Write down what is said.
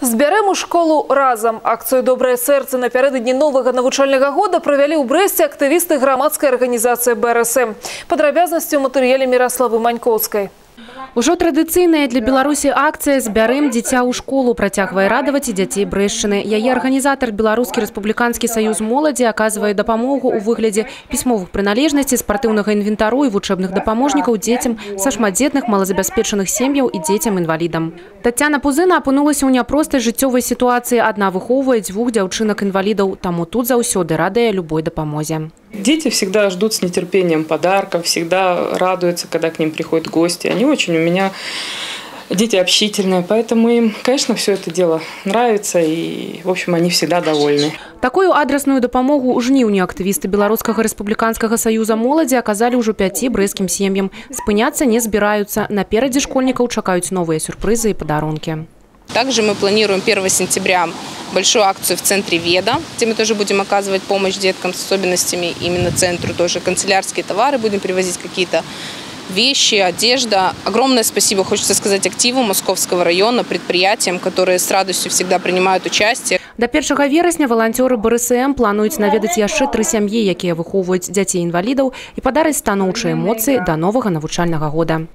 Збярэм у школу разам. Акцыю «Добрае сэрца» напярэдадні новага навучальнага года правялі ў Брэсце актывісты грамадскай арганізацыі БРСМ. Падрабязнасці ў матэрыяле Міраславы Манькоўскай. Ужо традыцыйная для Беларусі акцыя збярэм дзіця ў школу працягвае радаваць і дзяцей брэшчыны. Яе арганізатар беларускі рэспубліканскі саюз моладзі аказвае дапамогу ў выглядзе пісьмовых прыналежнасцей, спартыўнага інвентару і вучэбных дапаможнікаў дзецям са шматдзетных малазабяспечаных сем'яў і дзецям-інвалідам. Тацяна Пузына апынулася ў няпростай жыццёвай сітуацыі. Адна выхоўвае дзвюх дзяўчынак-інвалідаў, таму тут заўсёды радая любой дапамозе. Дети всегда ждут с нетерпением подарков, всегда радуются, когда к ним приходят гости. Они очень у меня дети общительные, поэтому им, конечно, все это дело нравится, и, в общем, они всегда довольны. Такую адресную дапамогу ў жніўні актывісты беларускага рэспубліканскага саюза моладзі аказалі ўжо пяці брэскім сем'ям. Спыняцца не збіраюцца. Наперадзе школьнікаў чакаюць новыя сюрпрызы і падарункі. Также мы планируем 1 сентября большую акцию в центре Веда, где мы тоже будем оказывать помощь деткам с особенностями именно центру, тоже канцелярские товары, будем привозить какие-то вещи, одежда. Огромное спасибо, хочется сказать, активу Московского района, предприятиям, которые с радостью всегда принимают участие. До 1 верасня валанцёры БРСМ плануюць наведаць яшчэ тры сям'і, якія выхоўваюць дзяцей інвалідаў і падарыць станоўчыя эмоцыі да новага навучальнага года.